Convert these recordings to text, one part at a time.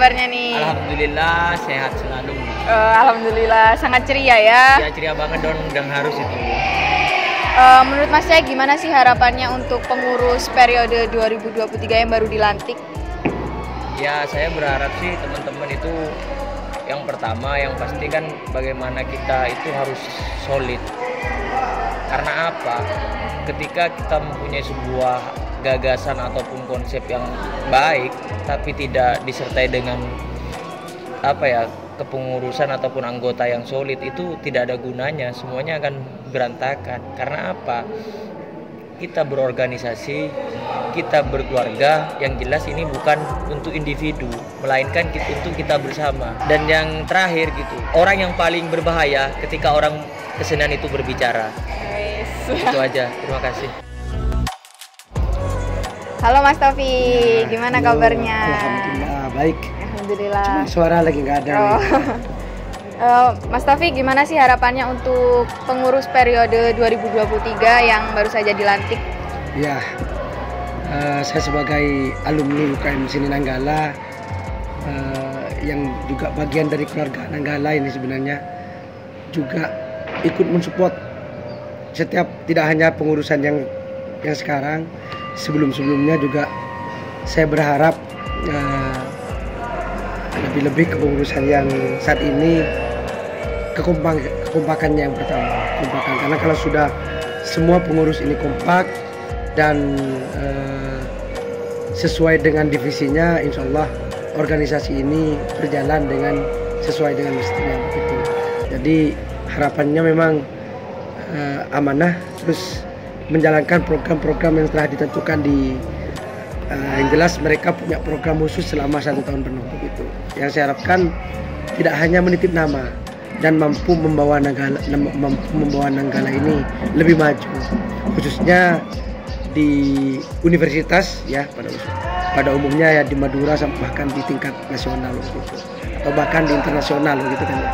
kabarnya nih? Alhamdulillah sehat selalu. Uh, Alhamdulillah sangat ceria ya. Ya ceria banget dong dan harus itu. Uh, menurut Mas Cek gimana sih harapannya untuk pengurus periode 2023 yang baru dilantik? Ya saya berharap sih teman-teman itu yang pertama yang pasti kan bagaimana kita itu harus solid. Karena apa? Ketika kita mempunyai sebuah gagasan ataupun konsep yang baik tapi tidak disertai dengan apa ya kepengurusan ataupun anggota yang solid itu tidak ada gunanya. Semuanya akan berantakan. Karena apa? Kita berorganisasi kita berkeluarga yang jelas ini bukan untuk individu melainkan kita, untuk kita bersama. Dan yang terakhir gitu orang yang paling berbahaya ketika orang kesenian itu berbicara. Itu aja. Terima kasih Halo Mas Taufik, gimana Halo, kabarnya? Alhamdulillah baik. Alhamdulillah. Cuma suara lagi nggak ada. Oh. uh, Mas Taufik, gimana sih harapannya untuk pengurus periode 2023 yang baru saja dilantik? Ya, uh, saya sebagai alumni UKM Sini Nanggala uh, yang juga bagian dari keluarga Nanggala ini sebenarnya juga ikut mensupport setiap tidak hanya pengurusan yang yang sekarang sebelum-sebelumnya juga saya berharap uh, lebih-lebih kepengurusan yang saat ini kekompak kekompakannya yang pertama kompakan karena kalau sudah semua pengurus ini kompak dan uh, sesuai dengan divisinya insya Allah organisasi ini berjalan dengan sesuai dengan mestinya begitu. Jadi harapannya memang uh, amanah terus menjalankan program-program yang telah ditentukan di uh, yang jelas mereka punya program khusus selama satu tahun penuh begitu. Yang saya harapkan tidak hanya menitip nama dan mampu membawa Nanggala mampu membawa Nanggala ini lebih maju khususnya di universitas ya pada pada umumnya ya di Madura bahkan di tingkat nasional gitu atau bahkan di internasional gitu kan ya.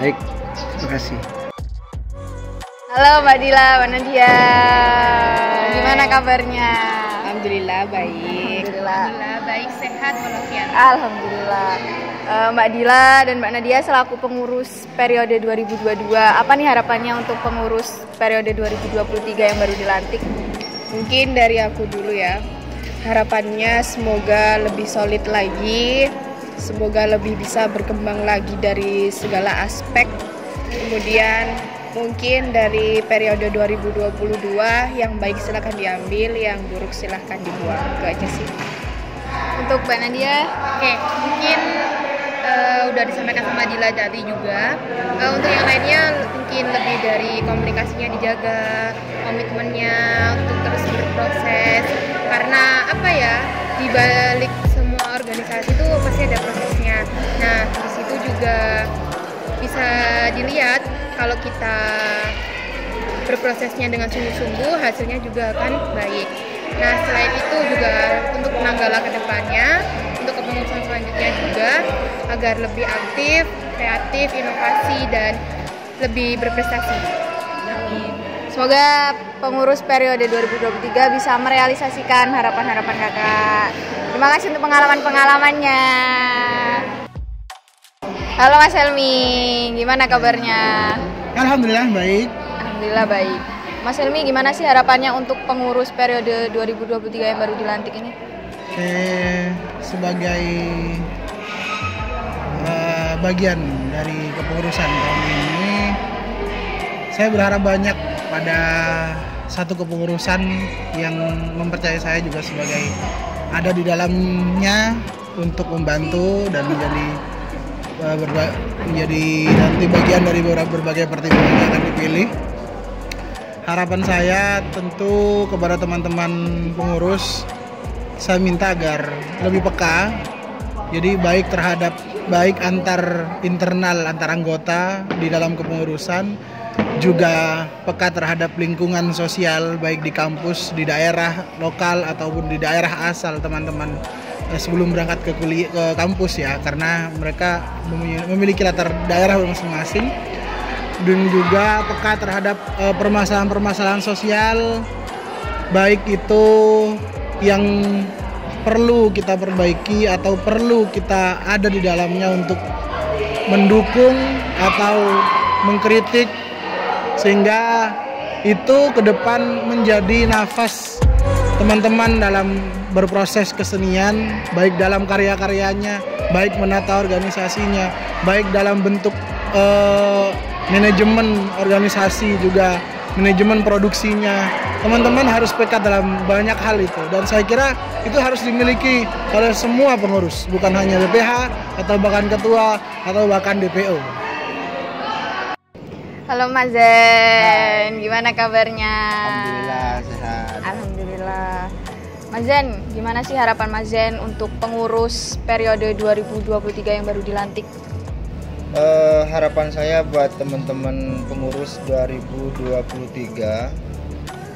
Baik, terima kasih. Halo Mbak Dila, Mbak Nadia. Gimana kabarnya? Alhamdulillah baik. Alhamdulillah. Alhamdulillah baik, sehat walafiat. Alhamdulillah. Uh, Mbak Dila dan Mbak Nadia selaku pengurus periode 2022, apa nih harapannya untuk pengurus periode 2023 yang baru dilantik? Mungkin dari aku dulu ya. Harapannya semoga lebih solid lagi, semoga lebih bisa berkembang lagi dari segala aspek. Kemudian mungkin dari periode 2022 yang baik silahkan diambil yang buruk silahkan dibuang. Itu aja sih. Untuk Mbak Nadia oke mungkin uh, udah disampaikan sama Dila tadi juga. Uh, untuk yang lainnya mungkin lebih dari komunikasinya dijaga komitmennya untuk terus berproses. Karena apa ya di balik semua organisasi itu pasti ada prosesnya. Nah di situ juga bisa dilihat kalau kita berprosesnya dengan sungguh-sungguh hasilnya juga akan baik. Nah selain itu juga untuk Nanggala ke depannya, untuk kepengurusan selanjutnya juga agar lebih aktif, kreatif, inovasi dan lebih berprestasi. Semoga pengurus periode 2023 bisa merealisasikan harapan-harapan kakak. Terima kasih untuk pengalaman-pengalamannya. Halo Mas Helmi, gimana kabarnya? Alhamdulillah baik. Alhamdulillah baik. Mas Helmi, gimana sih harapannya untuk pengurus periode 2023 yang baru dilantik ini? Oke, sebagai uh, bagian dari kepengurusan tahun ini, saya berharap banyak pada satu kepengurusan yang mempercayai saya juga sebagai ada di dalamnya untuk membantu dan menjadi uh, menjadi nanti bagian dari berbagai pertimbangan yang akan dipilih. Harapan saya tentu kepada teman-teman pengurus saya minta agar lebih peka. Jadi baik terhadap baik antar internal antar anggota di dalam kepengurusan juga peka terhadap lingkungan sosial baik di kampus, di daerah lokal ataupun di daerah asal teman-teman Eh, sebelum berangkat ke kuliah ke kampus ya karena mereka memiliki latar daerah masing-masing. Dan juga peka terhadap permasalahan permasalahan-permasalahan sosial baik itu yang perlu kita perbaiki atau perlu kita ada di dalamnya untuk mendukung atau mengkritik sehingga itu ke depan menjadi nafas teman-teman dalam berproses kesenian baik dalam karya-karyanya baik menata organisasinya baik dalam bentuk eh, manajemen organisasi juga manajemen produksinya teman-teman harus peka dalam banyak hal itu dan saya kira itu harus dimiliki oleh semua pengurus bukan hanya BPH atau bahkan ketua atau bahkan DPO Halo Mas Zen, gimana kabarnya? Alhamdulillah. Mas Zen, gimana sih harapan Mas Zen untuk pengurus periode 2023 yang baru dilantik? Eh, harapan saya buat teman-teman pengurus 2023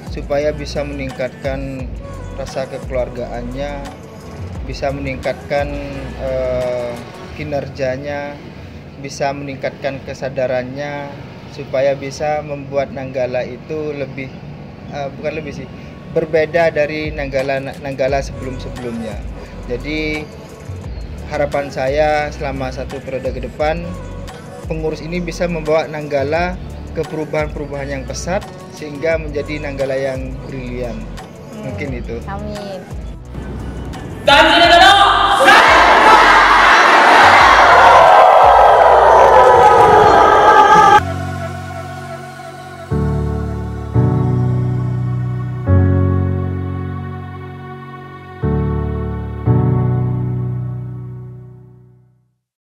supaya bisa meningkatkan rasa kekeluargaannya, bisa meningkatkan eh, kinerjanya, bisa meningkatkan kesadarannya supaya bisa membuat Nanggala itu lebih eh, bukan lebih sih berbeda dari Nanggala Nanggala sebelum-sebelumnya. Jadi harapan saya selama satu periode ke depan pengurus ini bisa membawa Nanggala ke perubahan-perubahan yang pesat sehingga menjadi Nanggala yang brilian. Mungkin itu. Amin. Dan